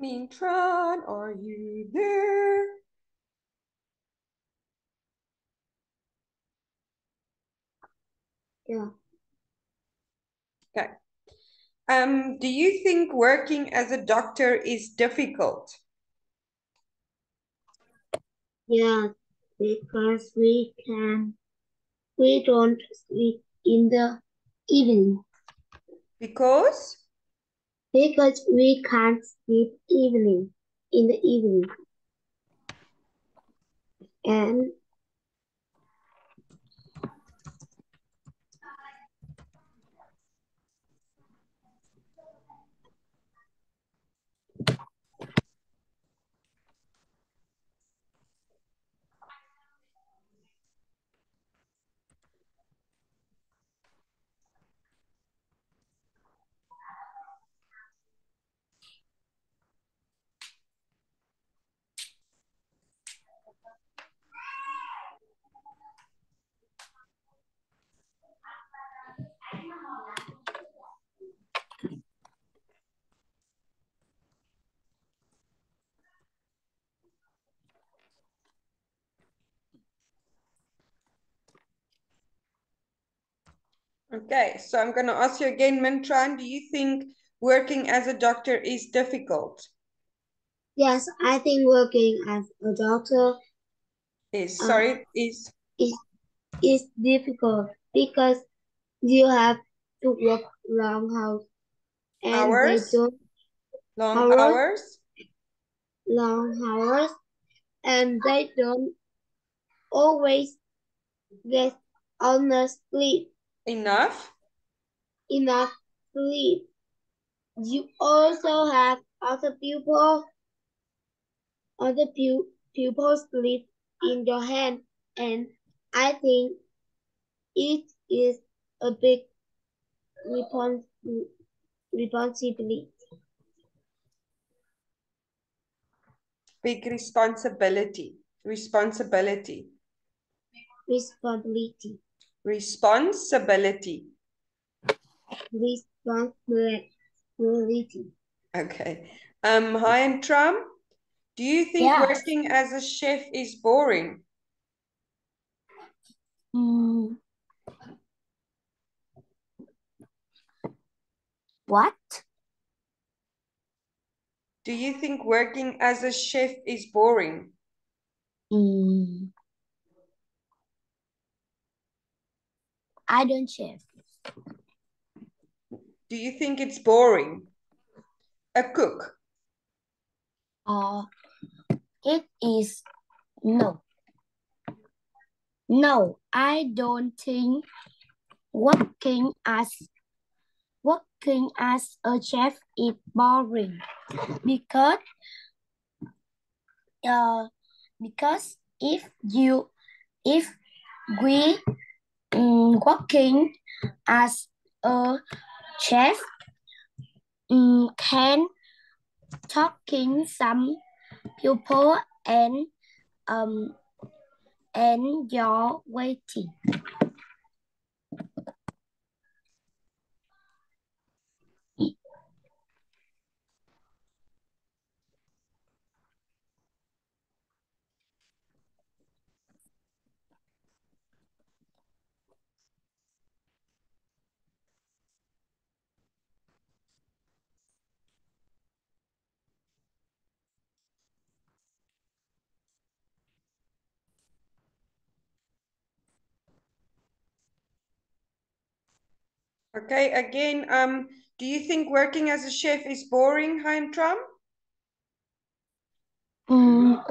Minh Tran, are you there? Yeah. Okay. Um, do you think working as a doctor is difficult? Yeah, because we can, we don't sleep in the evening. Because? Because we can't sleep evening, in the evening. And Okay, so I'm going to ask you again, Minh Tran, do you think working as a doctor is difficult? yes, I think working as a doctor Is, Uh, sorry, is, is, is difficult because you have to work long hours and Hours? they don't long Hours? hours? long hours and they don't always get enough sleep Enough? enough sleep. You also have other people other pu pupils sleep in your hand and I think it is a big respons responsibility. Big responsibility. Responsibility. Responsibility. Responsibility. Responsibility. Okay. Um, Huyen Tram. Do you think Yeah. working as a chef is boring? Mm. What? Do you think working as a chef is boring? Mm. I don't chef. Do you think it's boring? A cook. Uh, it is no. No, I don't think working as working as a chef is boring because uh because if you if we um, working as a chef um, can talking some people and um and your waiting. Okay, again, um, do you think working as a chef is boring, Huyen Tram? Mm.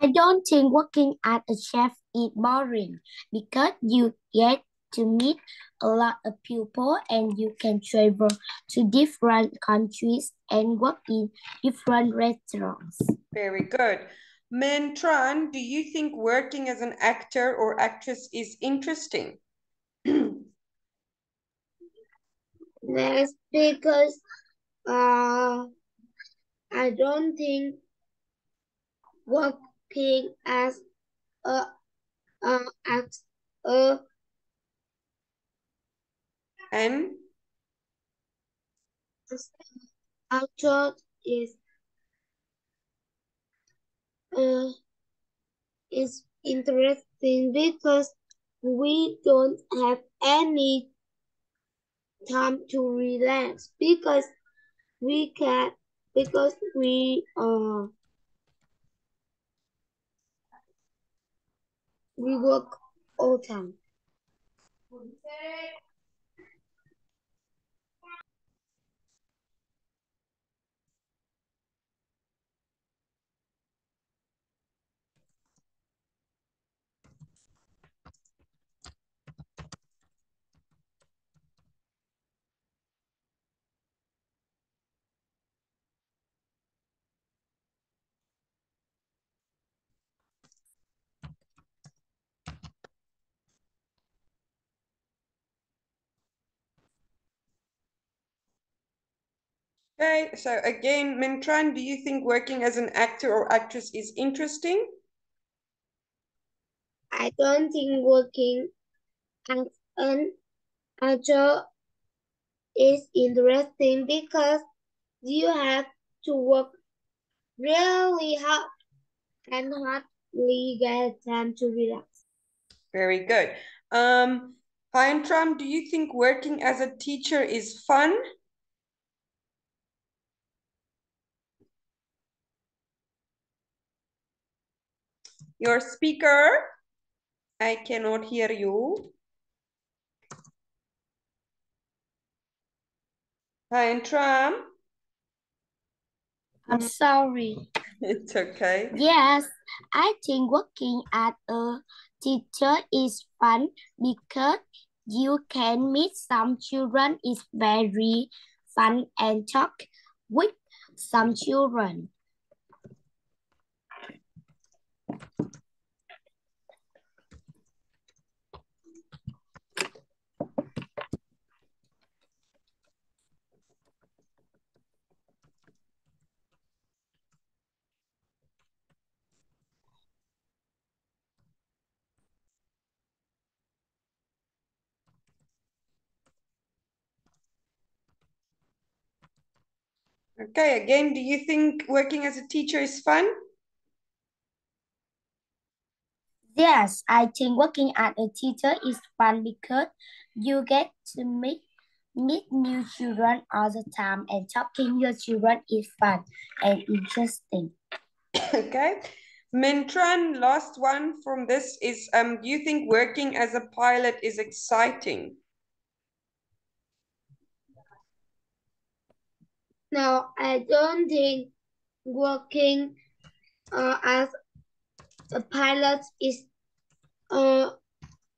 I don't think working as a chef is boring because you get to meet a lot of people and you can travel to different countries and work in different restaurants. Very good. Minh Tran, do you think working as an actor or actress is interesting? yes, because uh, I don't think working as a uh, as a And actor is uh, is interesting because we don't have any time to relax because we can because we uh we work all time. Okay, so again, Minh Tran, do you think working as an actor or actress is interesting? I don't think working as an actor is interesting because you have to work really hard and hardly get time to relax. Very good. Um, Tram, do you think working as a teacher is fun? Your speaker, I cannot hear you. Huyen Tram, I'm sorry. it's okay. Yes, I think working as a teacher is fun because you can meet some children. It's very fun and talk with some children. Okay, again, do you think working as a teacher is fun? Yes, I think working as a teacher is fun because you get to meet meet new children all the time and talking to your children is fun and interesting. okay. Minh Tran, last one from this is, um, do you think working as a pilot is exciting? No, I don't think working uh, as a pilot is uh,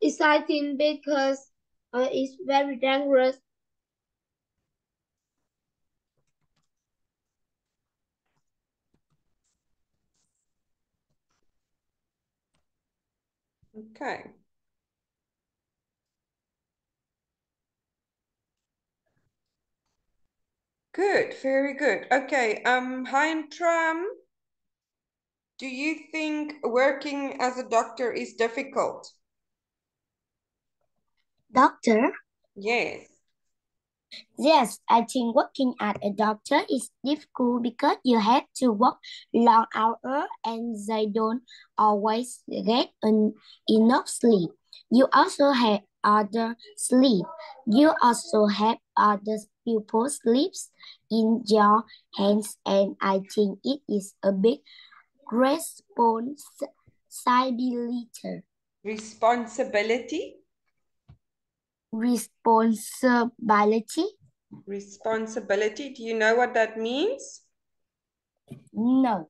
exciting because uh, it's very dangerous. Okay. Good, very good. Okay, um, Huyen Tram, do you think working as a doctor is difficult? Doctor? Yes. Yes, I think working as a doctor is difficult because you have to work long hours and they don't always get en enough sleep. You also have other sleep. You also have other people sleeps in your hands and I think it is a big responsibility. Responsibility? Responsibility? Responsibility. Do you know what that means? No.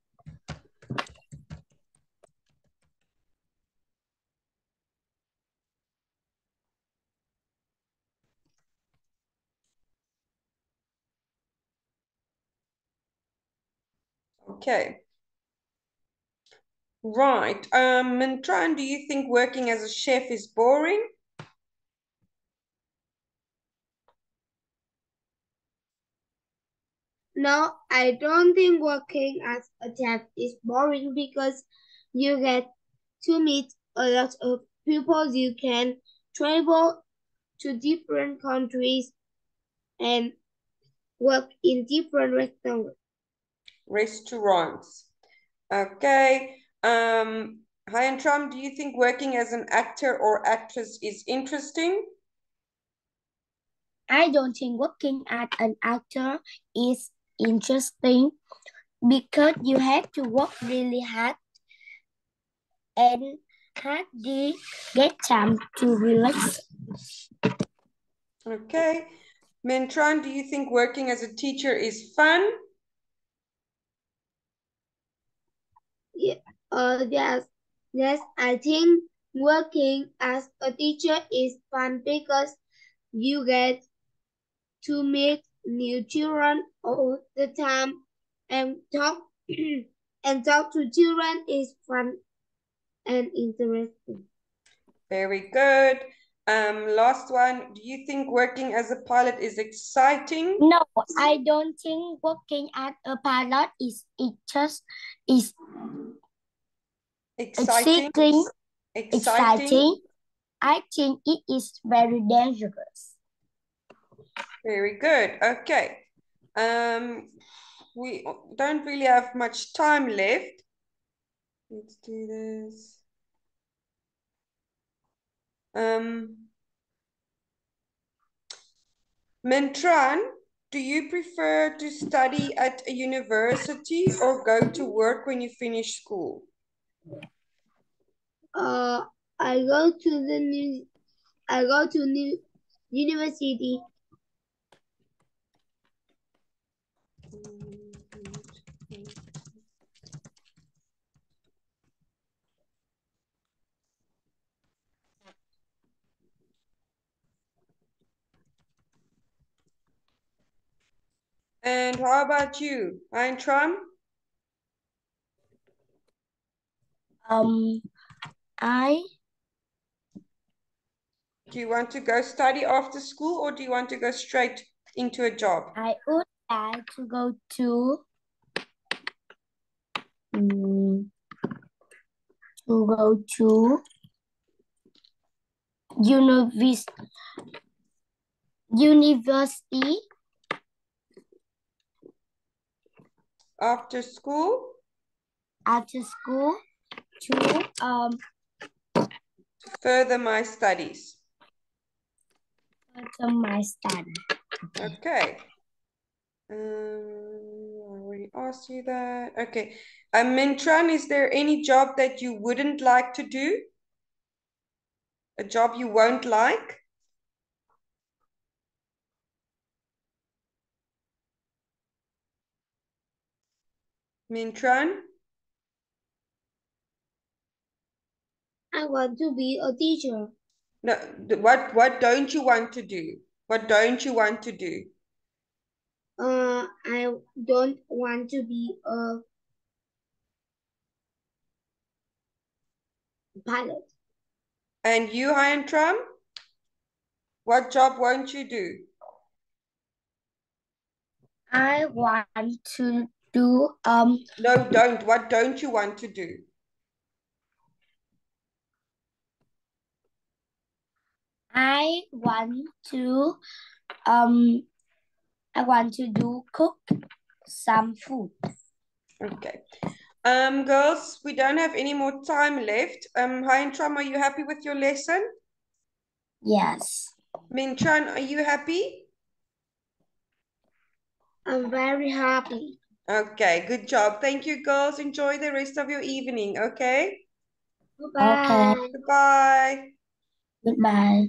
Okay. Right. Um, Minh Tran, do you think working as a chef is boring? No, I don't think working as a chef is boring because you get to meet a lot of people. You can travel to different countries and work in different restaurants. Restaurants. Okay. Um, Huyen Tram, do you think working as an actor or actress is interesting? I don't think working as an actor is interesting because you have to work really hard and hardly get time to relax. Okay. Minh Tran, do you think working as a teacher is fun? Yeah, uh, yes, yes, I think working as a teacher is fun because you get to meet new children all the time and talk and talk to children is fun and interesting. Very good. Um, last one. Do you think working as a pilot is exciting? No, I don't think working as a pilot is it just is Exciting. exciting. I think it is very dangerous. Very good. Okay. Um, we don't really have much time left. Let's do this. Um, Minh Tran, do you prefer to study at a university or go to work when you finish school? Uh, I go to the new, I go to new university. And how about you, Huyen Tram? Um, I Do you want to go study after school or do you want to go straight into a job? I would like to go to mm, to go to univis university After school? after school to um Further my studies. further my study. Okay. Um, I already asked you that. Okay. Um, Minh Tran, is there any job that you wouldn't like to do? A job you won't like? Minh Tran? I want to be a teacher. No, what what don't you want to do? What don't you want to do? Uh, I don't want to be a pilot. And you, Huyen Tram? What job won't you do? I want to do um No, don't. What don't you want to do? I want to um I want to do cook some food. Okay. Um, girls, we don't have any more time left. Um, Huyen Tram, are you happy with your lesson? Yes. Minh Tran, are you happy? I'm very happy. Okay, good job. Thank you, girls. Enjoy the rest of your evening, okay? Goodbye. Okay. Goodbye. Goodbye.